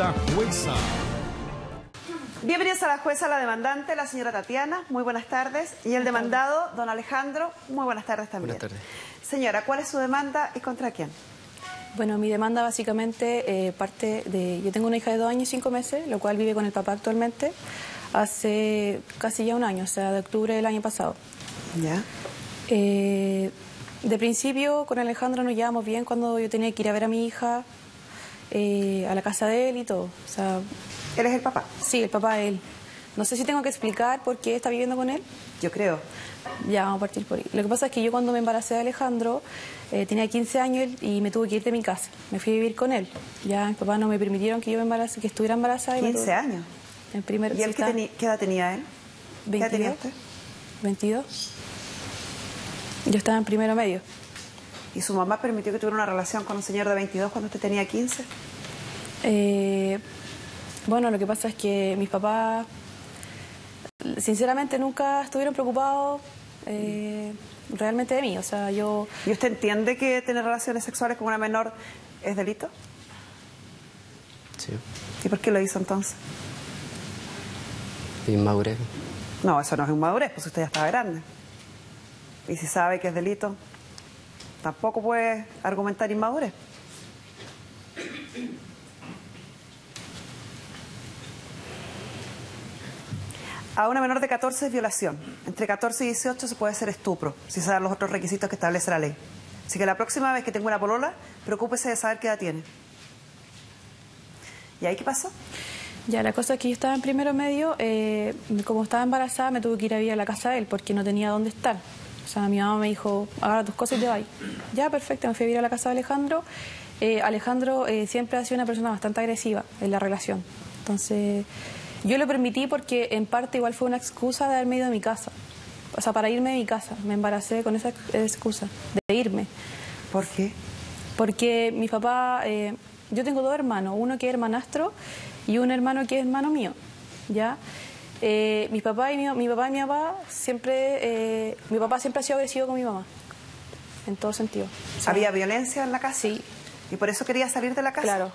La jueza. Bienvenidos a la jueza, la demandante, la señora Tatiana. Muy buenas tardes. Y el demandado, don Alejandro. Muy buenas tardes también. Buenas tardes. Señora, ¿cuál es su demanda y contra quién? Bueno, mi demanda básicamente eh, parte de... Yo tengo una hija de dos años y cinco meses, lo cual vive con el papá actualmente, hace casi ya un año, o sea, de octubre del año pasado. Ya. Eh, de principio, con Alejandro nos llevamos bien cuando yo tenía que ir a ver a mi hija eh, a la casa de él y todo. O sea, ¿Él es el papá? sí, el papá de él. No sé si tengo que explicar por qué está viviendo con él. Yo creo. Ya, vamos a partir por ahí. Lo que pasa es que yo cuando me embaracé de Alejandro eh, tenía 15 años y me tuve que ir de mi casa. Me fui a vivir con él. Ya, mis papás no me permitieron que yo me embarase, que estuviera embarazada. y me 15 tuve- años. En primer, ¿Y él qué, teni- qué edad tenía él? ¿Qué edad tenía 22. usted? 22. Yo estaba en primero medio. ¿Y su mamá permitió que tuviera una relación con un señor de 22 cuando usted tenía 15? Eh, bueno, lo que pasa es que mis papás, sinceramente, nunca estuvieron preocupados eh, realmente de mí. O sea, yo... ¿Y usted entiende que tener relaciones sexuales con una menor es delito? Sí. ¿Y por qué lo hizo entonces? Inmadurez. No, eso no es inmadurez, pues usted ya estaba grande. Y si sabe que es delito, tampoco puede argumentar inmadurez. A una menor de 14 es violación. Entre 14 y 18 se puede hacer estupro, si se dan los otros requisitos que establece la ley. Así que la próxima vez que tenga una polola, preocúpese de saber qué edad tiene. ¿Y ahí qué pasó? Ya, la cosa es que yo estaba en primero medio, eh, como estaba embarazada me tuve que ir a vivir a la casa de él porque no tenía dónde estar. O sea, mi mamá me dijo, agarra tus cosas y te vas. Ya, perfecto, me fui a vivir a la casa de Alejandro. Eh, Alejandro eh, siempre ha sido una persona bastante agresiva en la relación. Entonces, yo lo permití porque en parte igual fue una excusa de haberme ido de mi casa. O sea, para irme de mi casa. Me embaracé con esa excusa, de irme. ¿Por qué? Porque mi papá, eh, yo tengo dos hermanos, uno que es hermanastro y un hermano que es hermano mío, ¿ya? Eh, mi papá y mi, mi papá y mi papá siempre, eh, mi papá siempre ha sido agresivo con mi mamá, en todo sentido. O sea, ¿Había violencia en la casa? Sí. ¿Y por eso quería salir de la casa? Claro.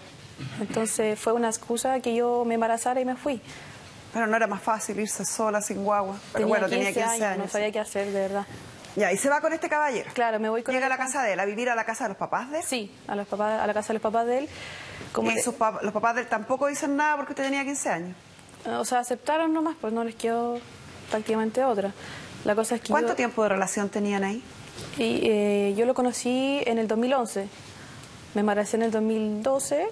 Entonces fue una excusa que yo me embarazara y me fui. Pero no era más fácil irse sola, sin guagua. Pero tenía bueno, 15 tenía 15 años. no sabía qué hacer, de verdad. Ya, y se va con este caballero. Claro, me voy con Llega a la Alejandro. casa de él, a vivir a la casa de los papás de él. Sí, a, los papás, a la casa de los papás de él. Como y de- sus pap- los papás de él tampoco dicen nada porque usted tenía 15 años. O sea, aceptaron nomás, pues no les quedó prácticamente otra. La cosa es que ¿Cuánto yo- tiempo de relación tenían ahí? Y eh, yo lo conocí en el 2011. Me embaracé en el 2012.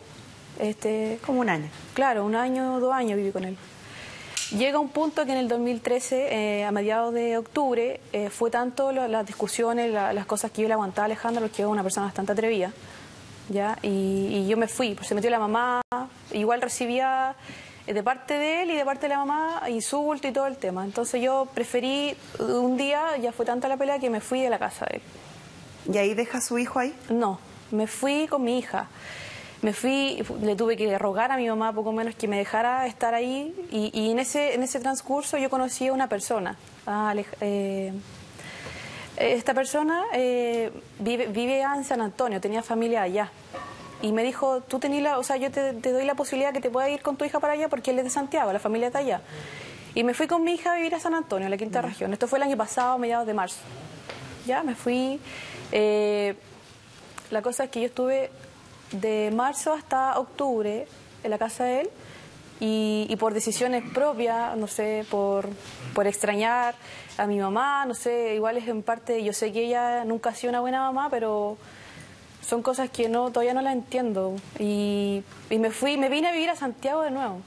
Este, Como un año. claro, un año, dos años viví con él. Llega un punto que en el 2013, eh, a mediados de octubre, eh, fue tanto lo- las discusiones, la- las cosas que yo le aguantaba a Alejandro, porque es una persona bastante atrevida. ¿ya? Y, y yo me fui, pues se metió la mamá, igual recibía de parte de él y de parte de la mamá insulto y todo el tema. Entonces yo preferí, un día, ya fue tanta la pelea que me fui de la casa de él. ¿Y ahí deja a su hijo ahí? No, me fui con mi hija. Me fui, le tuve que rogar a mi mamá poco menos que me dejara estar ahí y, y en, ese, en ese transcurso yo conocí a una persona. a eh, esta persona eh, vive, vive en San Antonio, tenía familia allá. Y me dijo, tú tenés la, o sea, yo te, te doy la posibilidad que te pueda ir con tu hija para allá porque él es de Santiago, la familia está allá. Y me fui con mi hija a vivir a San Antonio, la quinta región. Esto fue el año pasado, mediados de marzo. Ya, me fui. eh, la cosa es que yo estuve de marzo hasta octubre en la casa de él y, y por decisiones propias, no sé, por, por extrañar a mi mamá, no sé, igual es en parte, yo sé que ella nunca ha sido una buena mamá, pero son cosas que no todavía no las entiendo. Y, y me fui, me vine a vivir a Santiago de nuevo.